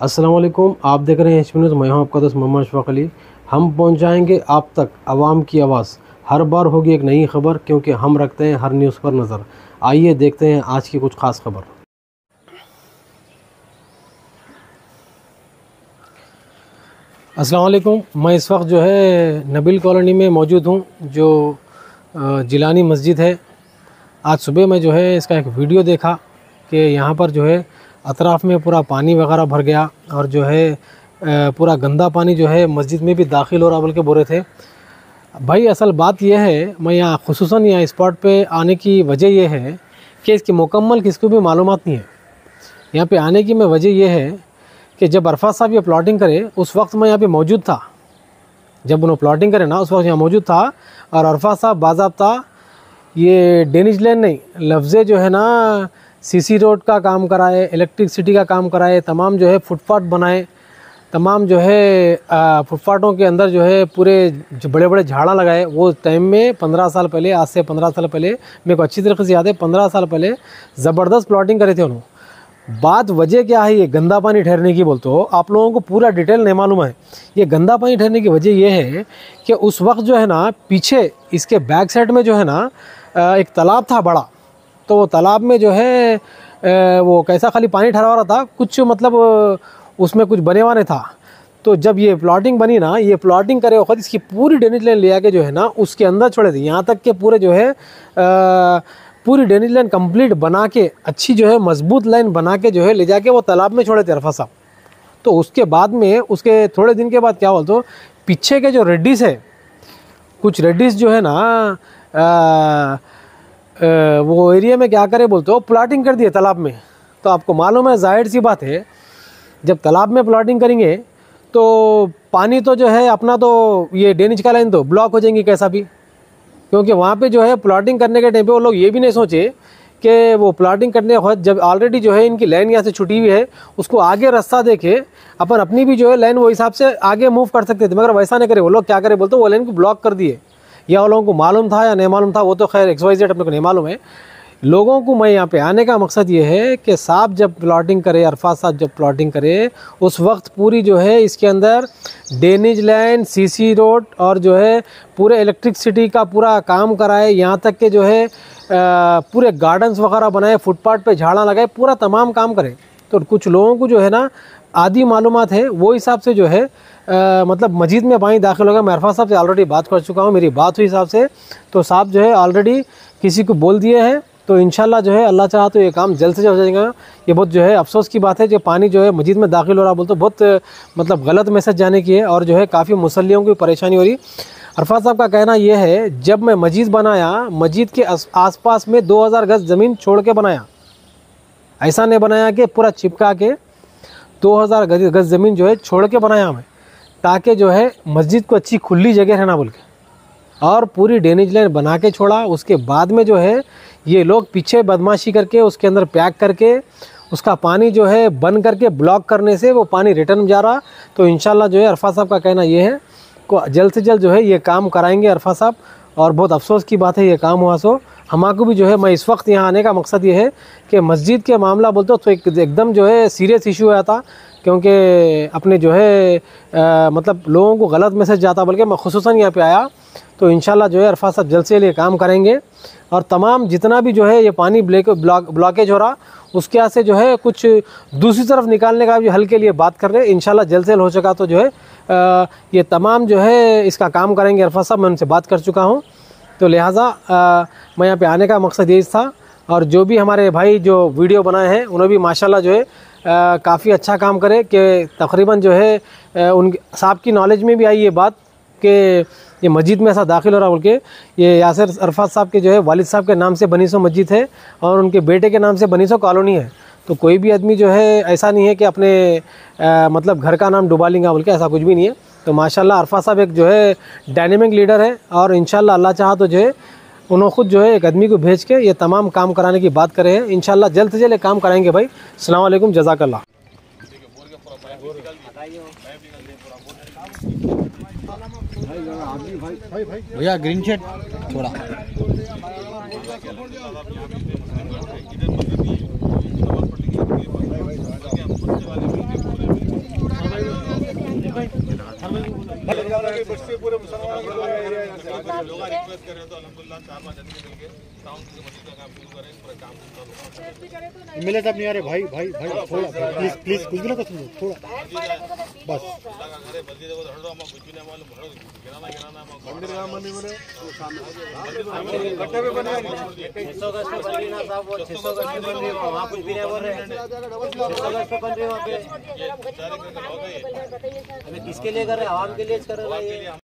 वालेकुम, आप देख रहे हैं एच न्यूज़ मैं हूँ आपका दोस्त मोहम्मद अशफाक अली। हम पहुंचाएँगे आप तक आवाम की आवाज़। हर बार होगी एक नई खबर, क्योंकि हम रखते हैं हर न्यूज़ पर नज़र। आइए देखते हैं आज की कुछ ख़ास खबर। वालेकुम, मैं इस वक्त जो है नबील कॉलोनी में मौजूद हूँ, जो जिलानी मस्जिद है। आज सुबह मैं जो है इसका एक वीडियो देखा कि यहाँ पर जो है अतराफ़ में पूरा पानी वगैरह भर गया और जो है पूरा गंदा पानी जो है मस्जिद में भी दाखिल हो रहा बोल रहे थे। भाई, असल बात यह है, मैं यहाँ खसूस यहाँ स्पॉट पे आने की वजह यह है कि इसकी मुकम्मल किसको भी मालूम नहीं है। यहाँ पे आने की मैं वजह यह है कि जब अरफात साहब ये प्लाटिंग करे, उस वक्त मैं यहाँ पे मौजूद था। जब उन्होंने प्लाटिंग करे ना, उस वक्त यहाँ मौजूद था और अरफात साहब बाजाबता ये डेनिज लैंड नहीं, लफ्ज़े जो है ना सीसी रोड का काम कराए इलेक्ट्रिसिटी का काम कराए, तमाम जो है फुटपाथ बनाए, तमाम जो है फुटपाथों के अंदर जो है पूरे जो बड़े बड़े झाड़ा लगाए। वो टाइम में पंद्रह साल पहले, आज से पंद्रह साल पहले, मेरे को अच्छी तरीके से याद है, पंद्रह साल पहले ज़बरदस्त प्लॉटिंग करे थे उन्होंने। बात वजह क्या है, ये गंदा पानी ठहरने की बोलते हो? आप लोगों को पूरा डिटेल नहीं मालूम है। ये गंदा पानी ठहरने की वजह ये है कि उस वक्त जो है ना, पीछे, इसके बैक साइड में जो है ना एक तालाब था बड़ा। तो वो तालाब में जो है वो कैसा खाली पानी ठहरा रहा था कुछ मतलब उसमें कुछ बने वाने था। तो जब ये प्लॉटिंग बनी ना ये प्लॉटिंग करे वक्त इसकी पूरी ड्रेनेज लाइन ले आके जो है ना उसके अंदर छोड़े थे यहाँ तक के पूरे जो है अ, पूरी ड्रेनेज लाइन कंप्लीट बना के अच्छी जो है मज़बूत लाइन बना के जो है ले जाके वो तालाब में छोड़े थे अरफा साहब। तो उसके बाद में उसके थोड़े दिन के बाद क्या बोलते हो पीछे के जो रेड्डीस है कुछ रेड्डीस जो है ना अ, वो एरिया में क्या करे बोलते हो? प्लाटिंग कर दिए तालाब में। तो आपको मालूम है, ज़ाहिर सी बात है, जब तालाब में प्लाटिंग करेंगे तो पानी तो जो है, अपना तो ये डेनिज का लाइन तो ब्लॉक हो जाएँगी कैसा भी। क्योंकि वहाँ पे जो है प्लाटिंग करने के टाइम पे वो लोग ये भी नहीं सोचे कि वो प्लाटिंग करने वक्त जब ऑलरेडी जो है, इनकी लाइन यहाँ से छुटी हुई है, उसको आगे रास्ता देखे अपन अपनी भी जो है लाइन वो हिसाब से आगे मूव कर सकते थे। मगर वैसा नहीं करे। वो लोग क्या करे बोलते वो लाइन को ब्लॉक कर दिए। या वो लोगों को मालूम था या नहीं मालूम था वो तो खैर एक्स वाई जेड अपने को नहीं मालूम है। लोगों को मैं यहाँ पे आने का मकसद ये है कि साहब जब प्लॉटिंग करे अरफात साहब जब प्लॉटिंग करे उस वक्त पूरी जो है इसके अंदर डेनिज लाइन सीसी रोड और जो है पूरे इलेक्ट्रिसिटी का पूरा काम कराए यहाँ तक के जो है अ, पूरे गार्डन्स वगैरह बनाए फुटपाथ पे झाड़ा लगाए पूरा तमाम काम करे। तो कुछ लोगों को जो है ना आदि मालूम है वो हिसाब से जो है अ, मतलब मस्जिद में पानी दाखिल होगा। मैं अरफा साहब से ऑलरेडी बात कर चुका हूँ मेरी बात हुई हिसाब से। तो साहब जो है ऑलरेडी किसी को बोल दिए हैं तो इंशाल्लाह जो है अल्लाह चाहा तो ये काम जल्द से जल्द हो जाएगा। ये बहुत जो है अफसोस की बात है जो पानी जो है मस्जिद में दाखिल हो रहा बोल तो बहुत मतलब गलत मैसेज जाने की है और जो है काफ़ी मुसलियों की परेशानी हो रही। अरफात साहब का कहना यह है जब मैं मस्जिद बनाया मस्जिद के आस- आसपास में 2000 गज ज़मीन छोड़ के बनाया ऐसा नहीं बनाया कि पूरा चिपका के 2000 गज गज ज़मीन जो है छोड़ के बनाया हमें, ताकि जो है मस्जिद को अच्छी खुली जगह रहना बोल के। और पूरी ड्रेनेज लाइन बना के छोड़ा, उसके बाद में जो है ये लोग पीछे बदमाशी करके, उसके अंदर पैक करके, उसका पानी जो है बंद करके ब्लॉक करने से वो पानी रिटर्न जा रहा। तो इंशाल्लाह जो है अरफा साहब का कहना ये है, को जल्द से जल्द जो है ये काम कराएँगे अरफा साहब। और बहुत अफसोस की बात है, ये काम हुआ सो। हमारे भी जो है मैं इस वक्त यहाँ आने का मकसद ये है कि मस्जिद के मामला बोलते तो एक एकदम जो है सीरियस इशू आया था क्योंकि अपने जो है अ, मतलब लोगों को गलत मैसेज जाता बल्कि मैं खसूस यहाँ पे आया तो इंशाल्लाह जो है अरफा साहब जल्द से ये काम करेंगे। और तमाम जितना भी जो है ये पानी ब्लैक ब्लॉक ब्लॉकेज हो रहा उसके यहाँ से जो है कुछ दूसरी तरफ़ निकालने का भी हल के लिए बात कर रहे हैं। इंशाल्लाह जल्द से हो सका तो जो है अ, ये तमाम जो है इसका काम करेंगे। अरफा साहब मैं उनसे बात कर चुका हूँ। तो लिहाजा मैं यहाँ पे आने का मकसद यही था और जो भी हमारे भाई जो वीडियो बनाए हैं उन्हें भी माशाल्लाह जो है काफ़ी अच्छा काम करे कि तकरीबन जो है उन साहब की नॉलेज में भी आई ये बात कि ये मस्जिद में ऐसा दाखिल हो रहा बोल के ये यासर अरफात साहब के जो है वालिद साहब के नाम से बनी सो मस्जिद है और उनके बेटे के नाम से बनी सो कॉलोनी है। तो कोई भी आदमी जो है ऐसा नहीं है कि अपने अ, मतलब घर का नाम डुबा लेंगे बोल के ऐसा कुछ भी नहीं है। तो माशाल्लाह अरफा साहब एक जो है डायनेमिक लीडर है और इंशाल्लाह अल्लाह चाह तो जो है उन्होंने खुद जो है एक आदमी को भेज के ये तमाम काम कराने की बात करे हैं। इंशाल्लाह जल्द से जल्द काम कराएँगे भाई। सलाम वालेकुम जजाकल्ला भैया ग्रीन शेड थोड़ा। पूरे मुसलमानों की रिक्वेस्ट कर रहे ना थोड़ा बस सौ गज पे बन रही ना साहब वो छह सौ गज पे बन रही है वहाँ कुछ भी नहीं बोल रहे छह सौ गज पे बन रही है वहाँ पे हमें किसके लिए कर रहे हैं? आवाम के लिए कर रहे हैं? भाई।